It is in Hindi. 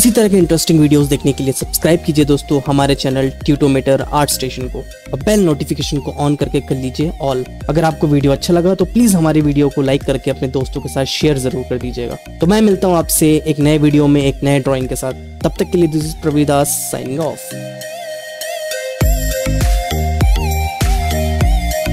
इसी तरह के इंटरेस्टिंग वीडियोस देखने के लिए सब्सक्राइब कीजिए दोस्तों हमारे चैनल ट्यूटोमीटर आर्ट स्टेशन को। और बेल नोटिफिकेशन को ऑन करके कर लीजिए ऑल अगर आपको वीडियो अच्छा लगा तो प्लीज़ हमारे वीडियो को लाइक करके अपने दोस्तों के साथ शेयर ज़रूर कर दीजिएगा। तो मैं मिलता हूँ आपसे एक नए वीडियो में एक नए ड्रॉइंग के साथ। तब तक के लिए this is Pravidas signing off